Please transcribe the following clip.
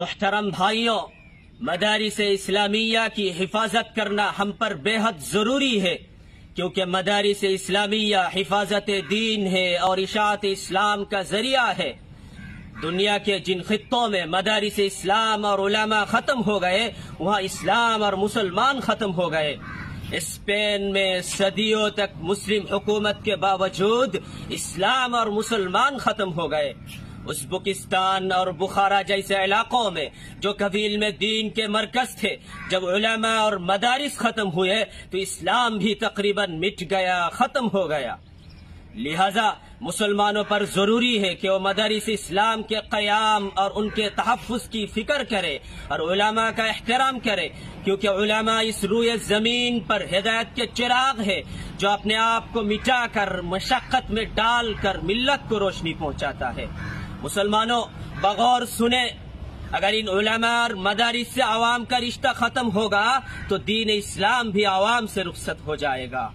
मुहतरम भाइयों, मदारिस इस्लामिया की हिफाजत करना हम पर बेहद ज़रूरी है, क्योंकि मदारिस इस्लामिया हिफाजत दीन है और इशात इस्लाम का ज़रिया है। दुनिया के जिन खत्ों में मदारिस इस्लाम और उलमा खत्म हो गए, वहाँ इस्लाम और मुसलमान खत्म हो गए। स्पेन में सदियों तक मुस्लिम हुकूमत के बावजूद इस्लाम और मुसलमान खत्म हो गए। उज्बुकिस्तान और बुखारा जैसे इलाकों में, जो कबील में दीन के मरकज थे, जब उलमा और मदारिस खत्म हुए तो इस्लाम भी तकरीबन मिट गया, खत्म हो गया। लिहाजा मुसलमानों पर ज़रूरी है कि वो मदारिस इस्लाम के क्याम और उनके तहफ़ की फ़िक्र करे और उलमा का एहतराम करे, क्योंकि उलमा इस रूए ज़मीन पर हिदायत के चिराग है, जो अपने आप को मिटा कर, मशक्कत में डालकर मिल्लत को रोशनी पहुंचाता है। मुसलमानों, बगौर सुने। अगर इन उलमा और मदारिस से आवाम का रिश्ता खत्म होगा तो दीन इस्लाम भी आवाम से रुखसत हो जाएगा।